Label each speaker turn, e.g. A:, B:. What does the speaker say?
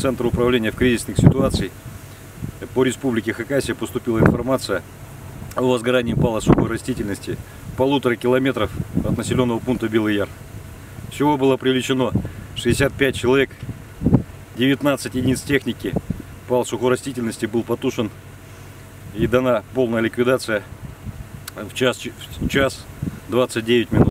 A: Центр управления в кризисных ситуациях по республике Хакасия поступила информация о возгорании пала сухой растительности полутора километров от населенного пункта Белый Яр. Всего было привлечено 65 человек, 19 единиц техники. Пал сухой растительности был потушен и дана полная ликвидация в час, в час 29 минут.